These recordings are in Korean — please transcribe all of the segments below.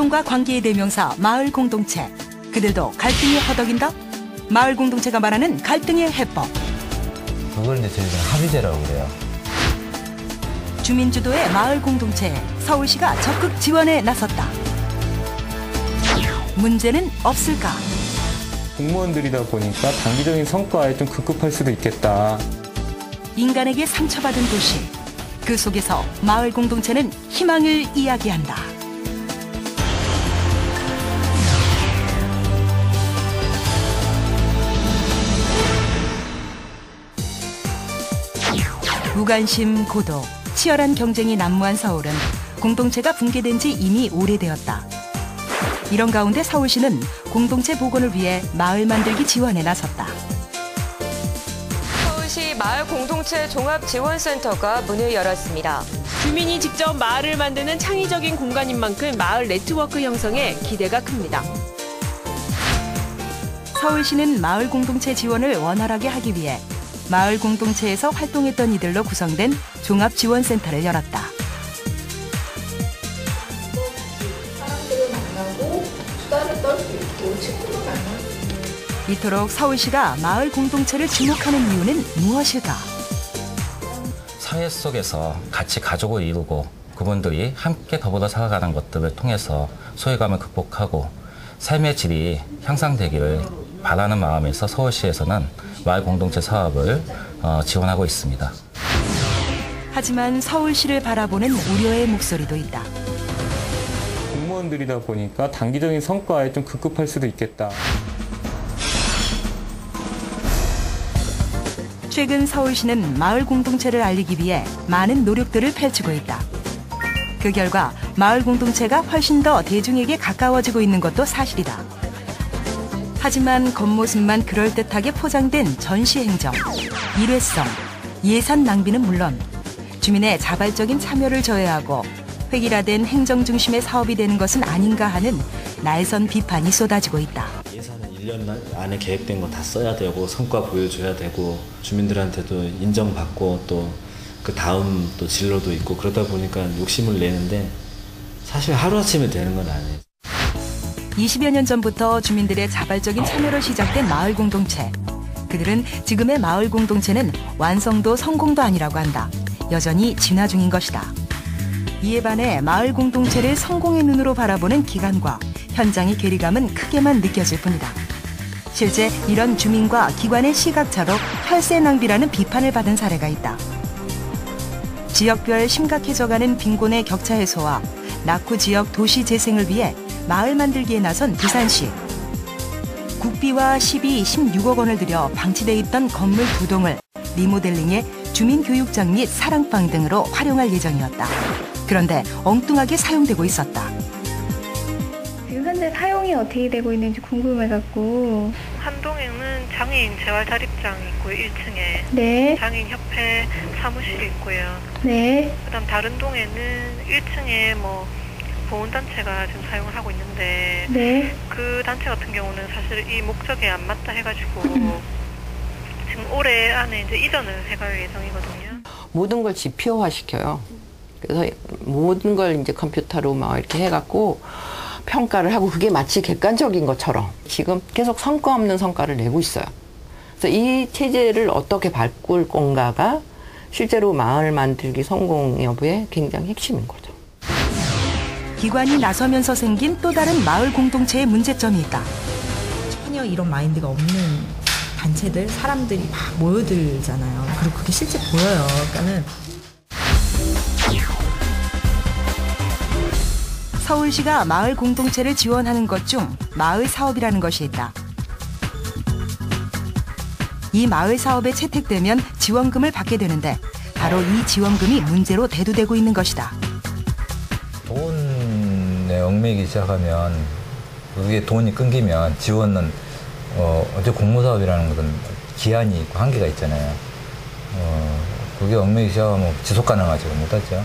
소통과 관계의 대명사 마을 공동체. 그들도 갈등이 허덕인다? 마을 공동체가 말하는 갈등의 해법. 그걸 이제 저희가 합의제라고 그래요. 주민 주도의 마을 공동체에 서울시가 적극 지원에 나섰다. 문제는 없을까? 공무원들이다 보니까 단기적인 성과에 좀 급급할 수도 있겠다. 인간에게 상처받은 도시. 그 속에서 마을 공동체는 희망을 이야기한다. 무관심, 고독, 치열한 경쟁이 난무한 서울은 공동체가 붕괴된 지 이미 오래되었다. 이런 가운데 서울시는 공동체 복원을 위해 마을 만들기 지원에 나섰다. 서울시 마을 공동체 종합지원센터가 문을 열었습니다. 주민이 직접 마을을 만드는 창의적인 공간인 만큼 마을 네트워크 형성에 기대가 큽니다. 서울시는 마을 공동체 지원을 원활하게 하기 위해 마을 공동체에서 활동했던 이들로 구성된 종합지원센터를 열었다. 이토록 서울시가 마을 공동체를 주목하는 이유는 무엇일까? 사회 속에서 같이 가족을 이루고 그분들이 함께 더불어 살아가는 것들을 통해서 소외감을 극복하고 삶의 질이 향상되기를 바라는 마음에서 서울시에서는 마을 공동체 사업을 어, 지원하고 있습니다. 하지만 서울시를 바라보는 우려의 목소리도 있다. 공무원들이다 보니까 단기적인 성과에 좀 급급할 수도 있겠다. 최근 서울시는 마을 공동체를 알리기 위해 많은 노력들을 펼치고 있다. 그 결과 마을 공동체가 훨씬 더 대중에게 가까워지고 있는 것도 사실이다. 하지만 겉모습만 그럴듯하게 포장된 전시 행정, 일회성, 예산 낭비는 물론 주민의 자발적인 참여를 저해하고 획일화된 행정 중심의 사업이 되는 것은 아닌가 하는 날선 비판이 쏟아지고 있다. 예산은 1년 안에 계획된 거 다 써야 되고 성과 보여줘야 되고 주민들한테도 인정받고 또 그 다음 또 진로도 있고 그러다 보니까 욕심을 내는데 사실 하루아침에 되는 건 아니에요. 20여 년 전부터 주민들의 자발적인 참여로 시작된 마을 공동체. 그들은 지금의 마을 공동체는 완성도 성공도 아니라고 한다. 여전히 진화 중인 것이다. 이에 반해 마을 공동체를 성공의 눈으로 바라보는 기관과 현장의 괴리감은 크게만 느껴질 뿐이다. 실제 이런 주민과 기관의 시각차로 혈세 낭비라는 비판을 받은 사례가 있다. 지역별 심각해져가는 빈곤의 격차 해소와 낙후 지역 도시 재생을 위해 마을 만들기에 나선 부산시. 국비와 12, 16억 원을 들여 방치돼 있던 건물 두 동을 리모델링해 주민교육장 및 사랑방 등으로 활용할 예정이었다. 그런데 엉뚱하게 사용되고 있었다. 지금 현재 사용이 어떻게 되고 있는지 궁금해갖고 한동에는 장애인 재활 자립장 있고요, 1층에. 네, 장애인 협회 사무실이 있고요. 네, 그다음 다른 동에는 1층에 뭐 보훈단체가 지금 사용을 하고 있는데 네. 그 단체 같은 경우는 사실 이 목적에 안 맞다 해가지고 지금 올해 안에 이제 이전을 해갈 예정이거든요. 모든 걸 지표화 시켜요. 그래서 모든 걸 이제 컴퓨터로 막 이렇게 해갖고 평가를 하고 그게 마치 객관적인 것처럼 지금 계속 성과 없는 성과를 내고 있어요. 그래서 이 체제를 어떻게 바꿀 건가가 실제로 마을 만들기 성공 여부의 굉장히 핵심인 거죠. 기관이 나서면서 생긴 또 다른 마을 공동체의 문제점이 있다. 전혀 이런 마인드가 없는 단체들, 사람들이 막 모여들잖아요. 그리고 그게 실제 보여요. 그러니까는 서울시가 마을 공동체를 지원하는 것 중 마을 사업이라는 것이 있다. 이 마을 사업에 채택되면 지원금을 받게 되는데 바로 이 지원금이 문제로 대두되고 있는 것이다. 돈에 얽매이기 시작하면 그게 돈이 끊기면 지원은 어, 어째 공모사업이라는 것은 기한이 있고 한계가 있잖아요. 어, 그게 얽매이기 시작하면 지속 가능하지 못하죠.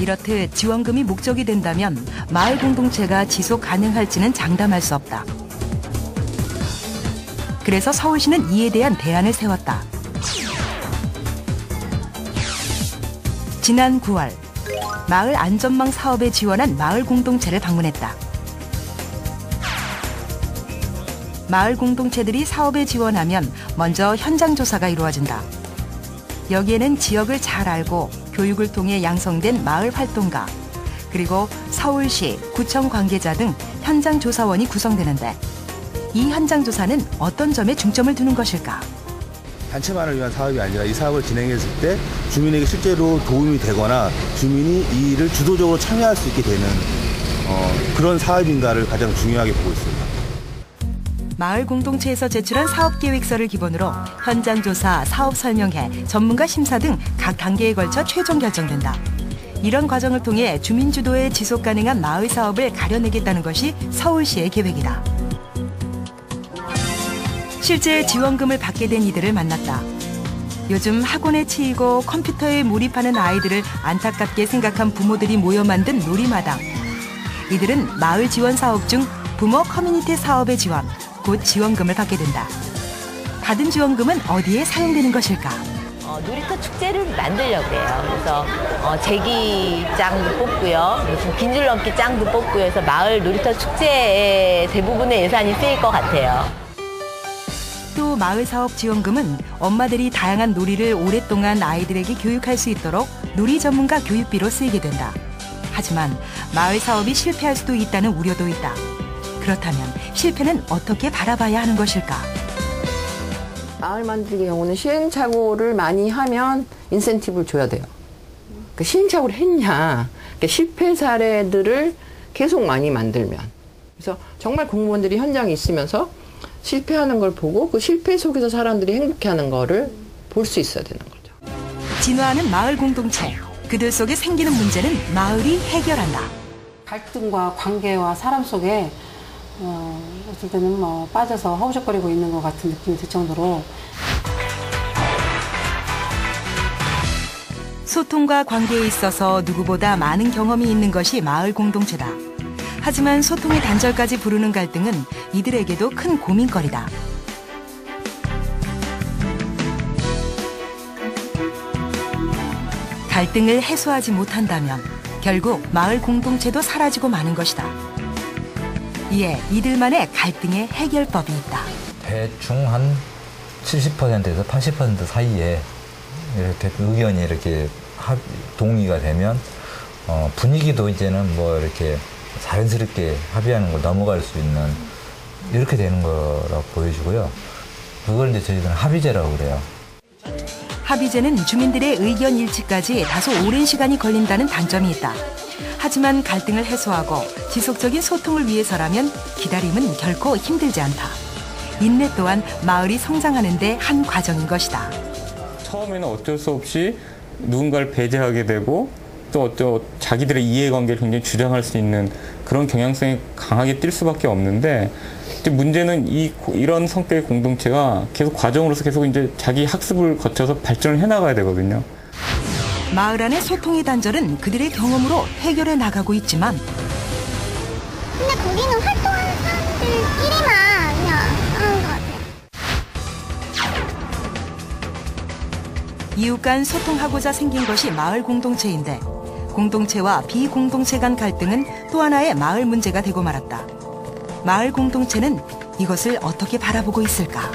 이렇듯 지원금이 목적이 된다면 마을 공동체가 지속 가능할지는 장담할 수 없다. 그래서 서울시는 이에 대한 대안을 세웠다. 지난 9월 마을 안전망 사업에 지원한 마을 공동체를 방문했다. 마을 공동체들이 사업에 지원하면 먼저 현장 조사가 이루어진다. 여기에는 지역을 잘 알고 교육을 통해 양성된 마을 활동가, 그리고 서울시, 구청 관계자 등 현장 조사원이 구성되는데 이 현장 조사는 어떤 점에 중점을 두는 것일까? 단체만을 위한 사업이 아니라 이 사업을 진행했을 때 주민에게 실제로 도움이 되거나 주민이 이 일을 주도적으로 참여할 수 있게 되는 어, 그런 사업인가를 가장 중요하게 보고 있습니다. 마을 공동체에서 제출한 사업 계획서를 기본으로 현장 조사, 사업 설명회, 전문가 심사 등 각 단계에 걸쳐 최종 결정된다. 이런 과정을 통해 주민 주도의 지속 가능한 마을 사업을 가려내겠다는 것이 서울시의 계획이다. 실제 지원금을 받게 된 이들을 만났다. 요즘 학원에 치이고 컴퓨터에 몰입하는 아이들을 안타깝게 생각한 부모들이 모여 만든 놀이마당. 이들은 마을 지원 사업 중 부모 커뮤니티 사업의 지원, 곧 지원금을 받게 된다. 받은 지원금은 어디에 사용되는 것일까? 어, 놀이터 축제를 만들려고 해요. 그래서 어, 제기장도 뽑고요. 무슨 빈줄넘기 짱도 뽑고요. 해서 마을 놀이터 축제에 대부분의 예산이 쓰일 것 같아요. 또 마을 사업 지원금은 엄마들이 다양한 놀이를 오랫동안 아이들에게 교육할 수 있도록 놀이 전문가 교육비로 쓰이게 된다. 하지만 마을 사업이 실패할 수도 있다는 우려도 있다. 그렇다면 실패는 어떻게 바라봐야 하는 것일까? 마을 만들기 경우는 시행착오를 많이 하면 인센티브를 줘야 돼요. 그 시행착오를 했냐, 그러니까 실패 사례들을 계속 많이 만들면. 그래서 정말 공무원들이 현장에 있으면서 실패하는 걸 보고 그 실패 속에서 사람들이 행복해하는 거를 볼 수 있어야 되는 거죠. 진화하는 마을 공동체. 그들 속에 생기는 문제는 마을이 해결한다. 갈등과 관계와 사람 속에 어, 어떨 때는 뭐 빠져서 허우적거리고 있는 것 같은 느낌이 들 정도로 소통과 관계에 있어서 누구보다 많은 경험이 있는 것이 마을 공동체다. 하지만 소통의 단절까지 부르는 갈등은 이들에게도 큰 고민거리다. 갈등을 해소하지 못한다면 결국 마을 공동체도 사라지고 마는 것이다. 이에 이들만의 갈등의 해결법이 있다. 대충 한 70%에서 80% 사이에 이렇게 의견이 이렇게 합, 동의가 되면 어, 분위기도 이제는 뭐 이렇게 자연스럽게 합의하는 걸 넘어갈 수 있는 이렇게 되는 거라고 보여지고요. 그걸 이제 저희들은 합의제라고 그래요. 합의제는 주민들의 의견 일치까지 다소 오랜 시간이 걸린다는 단점이 있다. 하지만 갈등을 해소하고 지속적인 소통을 위해서라면 기다림은 결코 힘들지 않다. 인내 또한 마을이 성장하는 데 한 과정인 것이다. 처음에는 어쩔 수 없이 누군가를 배제하게 되고 또 어떤 자기들의 이해관계를 굉장히 주장할 수 있는 그런 경향성이 강하게 뛸 수밖에 없는데 이제 문제는 이 이런 성격의 공동체가 계속 과정으로서 계속 이제 자기 학습을 거쳐서 발전을 해나가야 되거든요. 마을 안의 소통의 단절은 그들의 경험으로 해결해 나가고 있지만 근데 거기는 활동하는 사람들끼리만 그냥 하는 것 같아요. 이웃 간 소통하고자 생긴 것이 마을 공동체인데 공동체와 비공동체 간 갈등은 또 하나의 마을 문제가 되고 말았다. 마을 공동체는 이것을 어떻게 바라보고 있을까?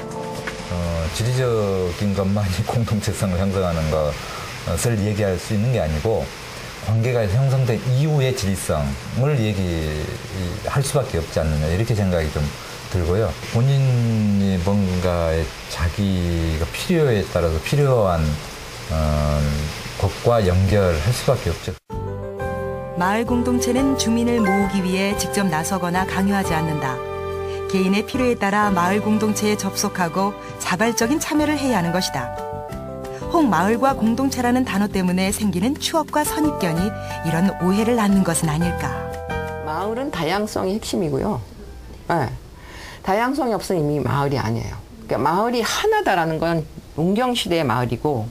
어, 지리적인 것만이 공동체성을 형성하는 것을 얘기할 수 있는 게 아니고 관계가 형성된 이후의 지리성을 얘기할 수밖에 없지 않느냐 이렇게 생각이 좀 들고요. 본인이 뭔가에 자기가 필요에 따라서 필요한 어, 것과 연결할 수밖에 없죠. 마을 공동체는 주민을 모으기 위해 직접 나서거나 강요하지 않는다. 개인의 필요에 따라 마을 공동체에 접속하고 자발적인 참여를 해야 하는 것이다. 혹 마을과 공동체라는 단어 때문에 생기는 추억과 선입견이 이런 오해를 낳는 것은 아닐까. 마을은 다양성이 핵심이고요. 네. 다양성이 없으면 이미 마을이 아니에요. 그러니까 마을이 하나다라는 건 농경시대의 마을이고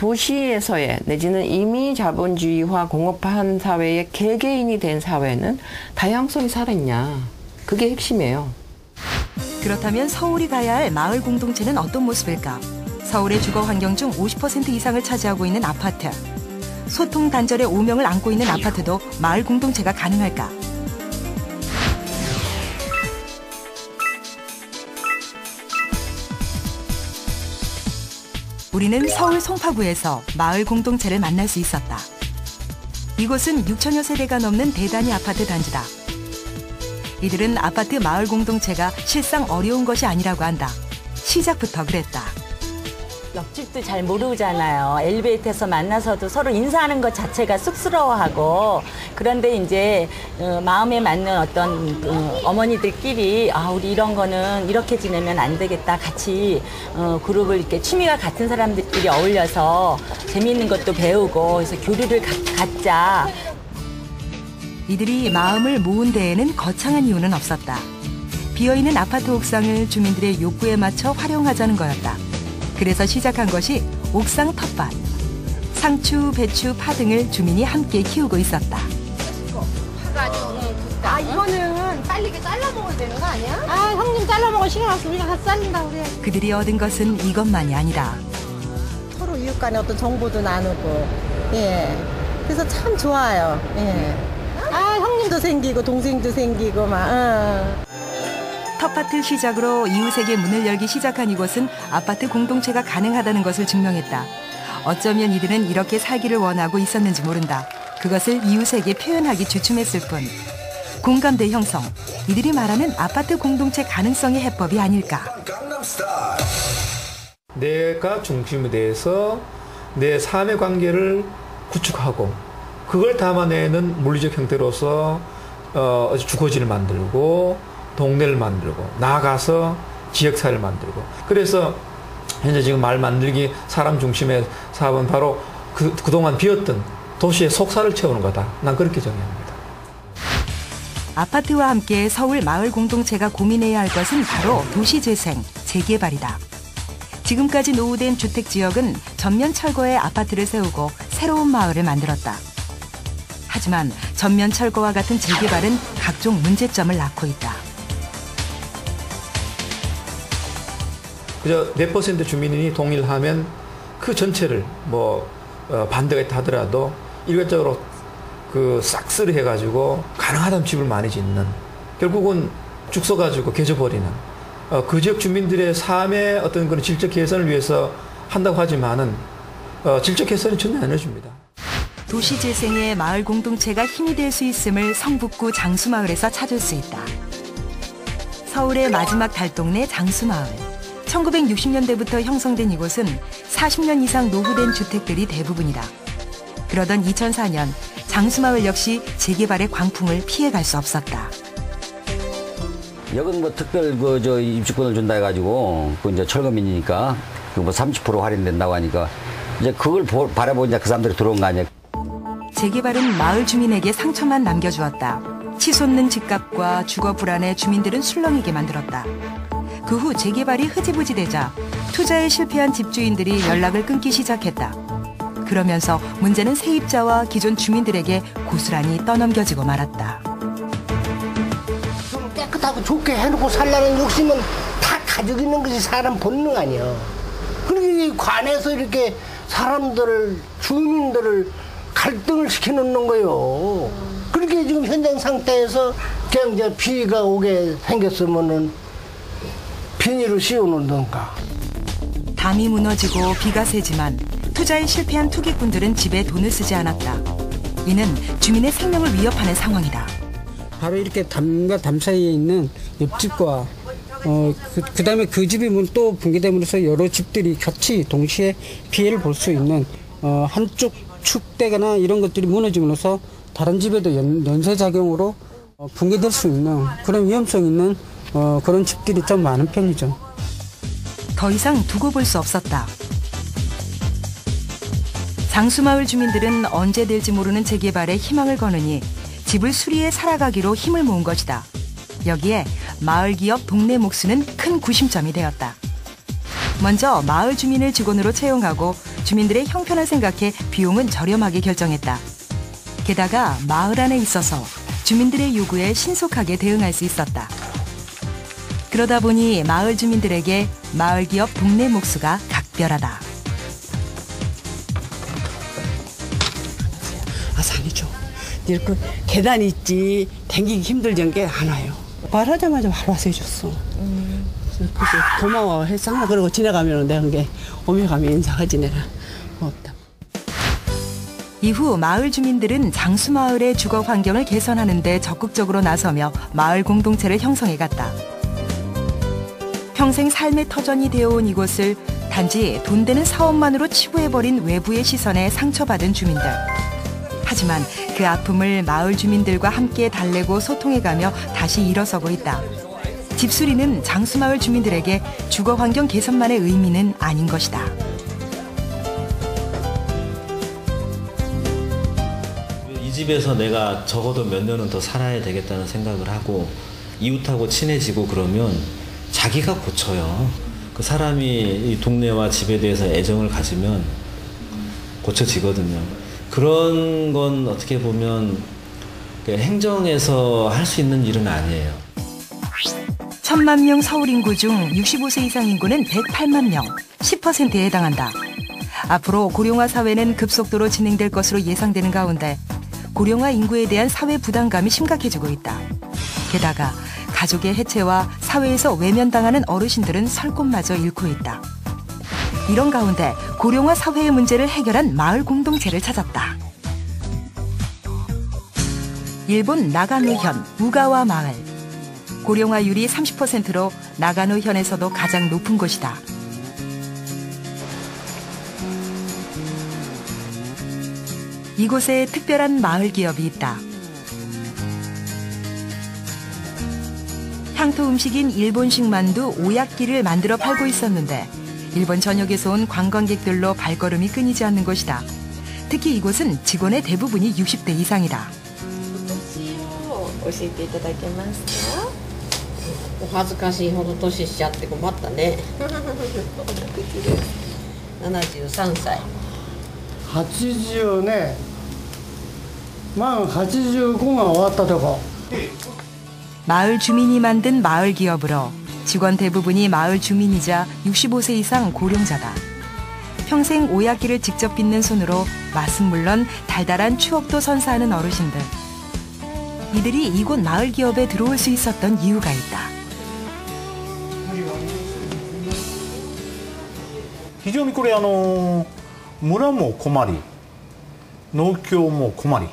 도시에서의 내지는 이미 자본주의화 공업화한 사회의 개개인이 된 사회는 다양성이 살아있냐. 그게 핵심이에요. 그렇다면 서울이 가야 할 마을 공동체는 어떤 모습일까? 서울의 주거 환경 중 50% 이상을 차지하고 있는 아파트. 소통 단절의 오명을 안고 있는 아파트도 마을 공동체가 가능할까? 우리는 서울 송파구에서 마을 공동체를 만날 수 있었다. 이곳은 6천여 세대가 넘는 대단위 아파트 단지다. 이들은 아파트 마을 공동체가 실상 어려운 것이 아니라고 한다. 시작부터 그랬다. 옆집도 잘 모르잖아요. 엘리베이터에서 만나서도 서로 인사하는 것 자체가 쑥스러워하고 그런데 이제 어, 마음에 맞는 어떤 어, 어머니들끼리 아 우리 이런 거는 이렇게 지내면 안 되겠다 같이 어, 그룹을 이렇게 취미가 같은 사람들끼리 어울려서 재미있는 것도 배우고 그래서 교류를 가, 갖자 이들이 마음을 모은 데에는 거창한 이유는 없었다. 비어있는 아파트 옥상을 주민들의 욕구에 맞춰 활용하자는 거였다. 그래서 시작한 것이 옥상 텃밭. 상추, 배추, 파 등을 주민이 함께 키우고 있었다. 아 이거는 빨리 잘라 먹어야 되는 거 아니야? 아 형님 잘라 먹을 시간 없어 우리가 다 자른다 그래. 그들이 얻은 것은 이것만이 아니라 서로 이웃 간에 어떤 정보도 나누고 예 그래서 참 좋아요 예. 아 형님도 생기고 동생도 생기고 막 어. 텃밭을 시작으로 이웃에게 문을 열기 시작한 이곳은 아파트 공동체가 가능하다는 것을 증명했다. 어쩌면 이들은 이렇게 살기를 원하고 있었는지 모른다. 그것을 이웃에게 표현하기 주춤했을 뿐. 공감대 형성, 이들이 말하는 아파트 공동체 가능성의 해법이 아닐까. 내가 중심이 돼서 내 삶의 관계를 구축하고 그걸 담아내는 물리적 형태로서 어, 주거지를 만들고 동네를 만들고 나아가서 지역사회를 만들고 그래서 현재 지금 말 만들기 사람 중심의 사업은 바로 그, 그동안 비었던 도시의 속살을 채우는 거다. 난 그렇게 정의합니다. 아파트와 함께 서울 마을 공동체가 고민해야 할 것은 바로 도시 재생, 재개발이다. 지금까지 노후된 주택 지역은 전면 철거해 아파트를 세우고 새로운 마을을 만들었다. 하지만 전면 철거와 같은 재개발은 각종 문제점을 낳고 있다. 그저 몇 퍼센트 주민이 동일하면 그 전체를 뭐 어, 반대가 있다 하더라도 일괄적으로 그 싹쓸이 해가지고 가능하다면 집을 많이 짓는 결국은 죽 써가지고 개져버리는 어, 그 지역 주민들의 삶의 어떤 그런 질적 개선을 위해서 한다고 하지만은 어, 질적 개선이 전혀 안 해줍니다. 도시 재생에 마을 공동체가 힘이 될 수 있음을 성북구 장수마을에서 찾을 수 있다. 서울의 마지막 달동네 장수마을. 1960년대부터 형성된 이곳은 40년 이상 노후된 주택들이 대부분이다. 그러던 2004년 장수마을 역시 재개발의 광풍을 피해갈 수 없었다. 여긴 뭐 특별 그 저 입주권을 준다 해가지고 그 이제 철거민이니까 그 뭐 30% 할인된다고 하니까 이제 그걸 보, 바라보니까 그 사람들이 들어온 거 아니야. 재개발은 마을 주민에게 상처만 남겨주었다. 치솟는 집값과 주거 불안에 주민들은 술렁이게 만들었다. 그 후 재개발이 흐지부지 되자 투자에 실패한 집주인들이 연락을 끊기 시작했다. 그러면서 문제는 세입자와 기존 주민들에게 고스란히 떠넘겨지고 말았다. 좀 깨끗하고 좋게 해놓고 살라는 욕심은 다 가지고 있는 것이 사람 본능 아니야. 그러니 관에서 이렇게 사람들을 주민들을 갈등을 시켜놓는 거요. 그렇게 지금 현장 상태에서 그냥 이제 비가 오게 생겼으면은 비닐을 씌워놓던가. 담이 무너지고 비가 새지만 투자에 실패한 투기꾼들은 집에 돈을 쓰지 않았다. 이는 주민의 생명을 위협하는 상황이다. 바로 이렇게 담과 담 사이에 있는 옆집과 어, 그, 그 다음에 그 집이 또 붕괴됨으로써 여러 집들이 같이 동시에 피해를 볼 수 있는 어, 한쪽 축대거나 이런 것들이 무너짐으로써 다른 집에도 연, 연쇄작용으로 어, 붕괴될 수 있는 그런 위험성 있는 어, 그런 집들이 좀 많은 편이죠. 더 이상 두고 볼 수 없었다. 장수마을 주민들은 언제 될지 모르는 재개발에 희망을 거느니 집을 수리해 살아가기로 힘을 모은 것이다. 여기에 마을 기업 동네 목수는 큰 구심점이 되었다. 먼저 마을 주민을 직원으로 채용하고 주민들의 형편을 생각해 비용은 저렴하게 결정했다. 게다가 마을 안에 있어서 주민들의 요구에 신속하게 대응할 수 있었다. 그러다 보니 마을 주민들에게 마을 기업 동네 목수가 각별하다. 이렇게 계단 있지 댕기기 힘들던 게 안 와요. 말하자마자 바로 와서 해줬어. 그게 고마워 했어. 그러고 지나가면 내가 그게 오며 가며 인사하지 내가 고맙다. 이후 마을 주민들은 장수마을의 주거 환경을 개선하는 데 적극적으로 나서며 마을 공동체를 형성해 갔다. 평생 삶의 터전이 되어온 이곳을 단지 돈 되는 사업만으로 치부해버린 외부의 시선에 상처받은 주민들. 하지만 그 아픔을 마을 주민들과 함께 달래고 소통해가며 다시 일어서고 있다. 집수리는 장수마을 주민들에게 주거 환경 개선만의 의미는 아닌 것이다. 이 집에서 내가 적어도 몇 년은 더 살아야 되겠다는 생각을 하고 이웃하고 친해지고 그러면 자기가 고쳐요. 그 사람이 이 동네와 집에 대해서 애정을 가지면 고쳐지거든요. 그런 건 어떻게 보면 그 행정에서 할 수 있는 일은 아니에요. 천만 명 서울 인구 중 65세 이상 인구는 108만 명, 10%에 해당한다. 앞으로 고령화 사회는 급속도로 진행될 것으로 예상되는 가운데 고령화 인구에 대한 사회 부담감이 심각해지고 있다. 게다가 가족의 해체와 사회에서 외면당하는 어르신들은 설 곳마저 잃고 있다. 이런 가운데 고령화 사회의 문제를 해결한 마을 공동체를 찾았다. 일본 나가노현 우가와 마을. 고령화율이 30%로 나가노현에서도 가장 높은 곳이다. 이곳에 특별한 마을 기업이 있다. 향토 음식인 일본식 만두 오야끼를 만들어 팔고 있었는데 일본 전역에서 온 관광객들로 발걸음이 끊이지 않는 곳이다. 특히 이곳은 직원의 대부분이 60대 이상이다. 教えていただけますかお恥ずかしいほど年しちゃって困ったね73歳80ね満85が終わったとこ 마을 주민이 만든 마을 기업으로 직원 대부분이 마을 주민이자 65세 이상 고령자다. 평생 오야기를 직접 빚는 손으로 맛은 물론 달달한 추억도 선사하는 어르신들. 이들이 이곳 마을 기업에 들어올 수 있었던 이유가 있다. 非常にこれあの村も困り農協も困り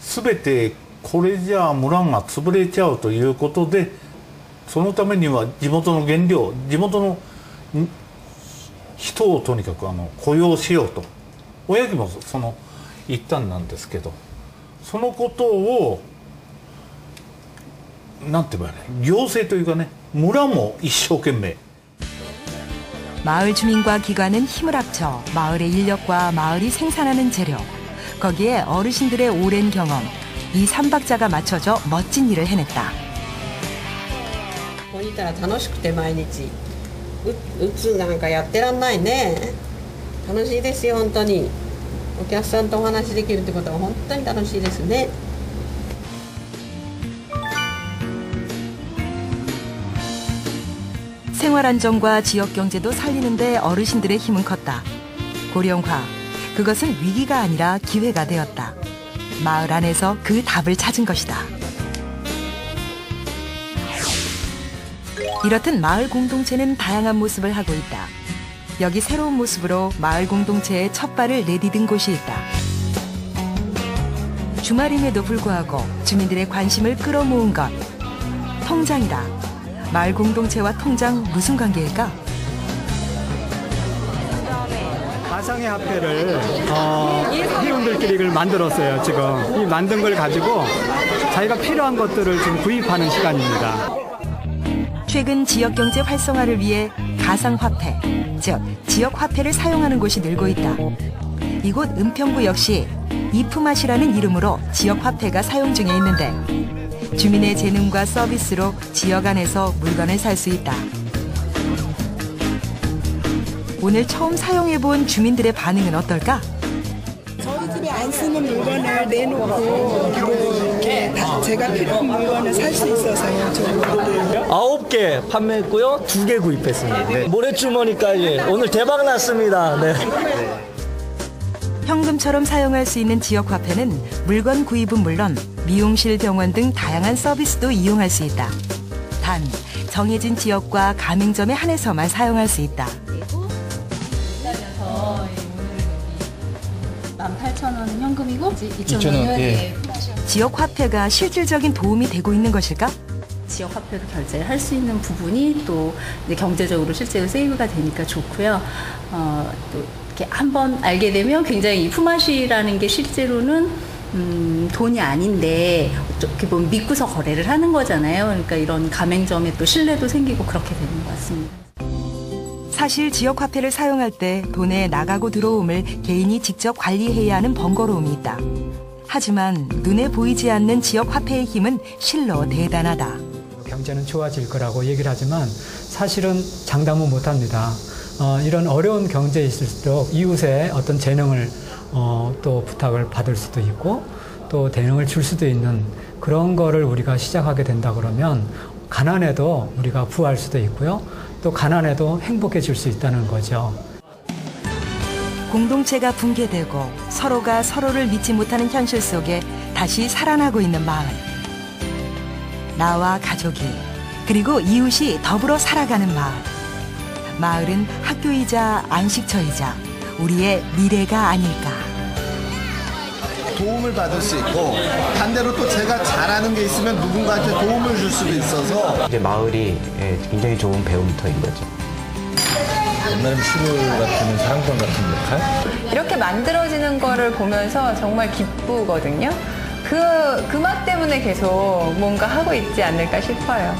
全て これじゃあ村が潰れちゃうということでそのためには地元の原料地元のん人をとにかくあの雇用しようと親父もその一端なんですけどそのことをなんて言えばいいの行政というかね村も一生懸命 마을 주민과 기관은 힘을 합쳐 마을의 인력과 마을이 생산하는 재료, 거기에 어르신들의 오랜 경험, 이 삼박자가 맞춰져 멋진 일을 해냈다. ここにいたら楽しくて毎日ううつなんかやってらんないね楽しいですよ本当にお客さんとお話しできるってことは本当に楽しいですね 생활 안정과 지역 경제도 살리는데 어르신들의 힘은 컸다. 고령화, 그것은 위기가 아니라 기회가 되었다. 마을 안에서 그 답을 찾은 것이다. 이렇듯 마을 공동체는 다양한 모습을 하고 있다. 여기 새로운 모습으로 마을 공동체의 첫 발을 내디딘 곳이 있다. 주말임에도 불구하고 주민들의 관심을 끌어모은 것. 통장이다. 마을 공동체와 통장 무슨 관계일까? 가상의 화폐를 어, 회원들끼리 이걸 만들었어요. 지금 이 만든 걸 가지고 자기가 필요한 것들을 지금 구입하는 시간입니다. 최근 지역 경제 활성화를 위해 가상 화폐, 즉 지역 화폐를 사용하는 곳이 늘고 있다. 이곳 은평구 역시 이프맛이라는 이름으로 지역 화폐가 사용 중에 있는데 주민의 재능과 서비스로 지역 안에서 물건을 살 수 있다. 오늘 처음 사용해본 주민들의 반응은 어떨까? 저희들이 안 쓰는 물건을 내놓고 이렇게 제가 필요한 물건을 살 수 있어서요. 아홉 개 판매했고요. 두 개 구입했습니다. 네. 모래주머니까지 오늘 대박 났습니다. 네. 현금처럼 사용할 수 있는 지역 화폐는 물건 구입은 물론 미용실, 병원 등 다양한 서비스도 이용할 수 있다. 단 정해진 지역과 가맹점에 한해서만 사용할 수 있다. 현금이고 2,000원, 예. 지역 화폐가 실질적인 도움이 되고 있는 것일까? 지역 화폐로 결제를 할 수 있는 부분이 또 이제 경제적으로 실제로 세이브가 되니까 좋고요. 어, 또 이렇게 한번 알게 되면 굉장히 이 품앗이라는 게 실제로는 음, 돈이 아닌데 어떻게 보면 믿고서 거래를 하는 거잖아요. 그러니까 이런 가맹점에 또 신뢰도 생기고 그렇게 되는 것 같습니다. 사실 지역 화폐를 사용할 때 돈의 나가고 들어옴을 개인이 직접 관리해야 하는 번거로움이 있다. 하지만 눈에 보이지 않는 지역 화폐의 힘은 실로 대단하다. 경제는 좋아질 거라고 얘기를 하지만 사실은 장담은 못합니다. 어, 이런 어려운 경제에 있을수록 이웃의 어떤 재능을 어, 또 부탁을 받을 수도 있고 또 대능을 줄 수도 있는 그런 거를 우리가 시작하게 된다 그러면 가난해도 우리가 부할 수도 있고요. 또 가난해도 행복해질 수 있다는 거죠. 공동체가 붕괴되고 서로가 서로를 믿지 못하는 현실 속에 다시 살아나고 있는 마을. 나와 가족이 그리고 이웃이 더불어 살아가는 마을. 마을은 학교이자 안식처이자 우리의 미래가 아닐까. 도움을 받을 수 있고 반대로 또 제가 잘하는 게 있으면 누군가한테 도움을 줄 수도 있어서 이제 마을이 예, 굉장히 좋은 배움터인 거죠. 옛날에 시골 같은 사랑방 같은 역할? 이렇게 만들어지는 거를 보면서 정말 기쁘거든요. 그, 그 맛 때문에 계속 뭔가 하고 있지 않을까 싶어요.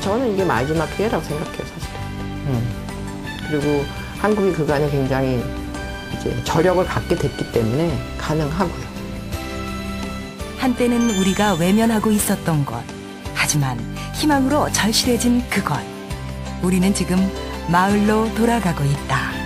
저는 이게 마지막 기회라고 생각해요, 사실은. 음. 그리고 한국이 그간에 굉장히 이제 저력을 갖게 됐기 때문에 가능하고요. 한때는 우리가 외면하고 있었던 것. 하지만 희망으로 절실해진 그것. 우리는 지금 마을로 돌아가고 있다.